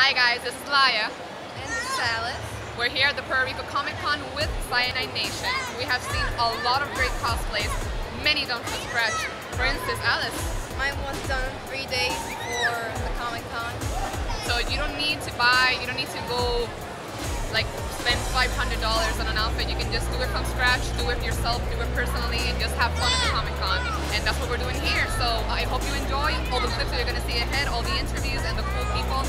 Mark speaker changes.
Speaker 1: Hi guys, this is Laya.
Speaker 2: And this is Alice.
Speaker 1: We're here at the Puerto Rico Comic Con with Cyanide Nation. We have seen a lot of great cosplays, many done from scratch. For instance, Alice.
Speaker 2: Mine was done three days before the Comic Con.
Speaker 1: So you don't need to buy, you don't need to go like spend $500 on an outfit. You can just do it from scratch, do it yourself, do it personally, and just have fun at the Comic Con. And that's what we're doing here. So I hope you enjoy all the clips that you're going to see ahead, all the interviews and the cool people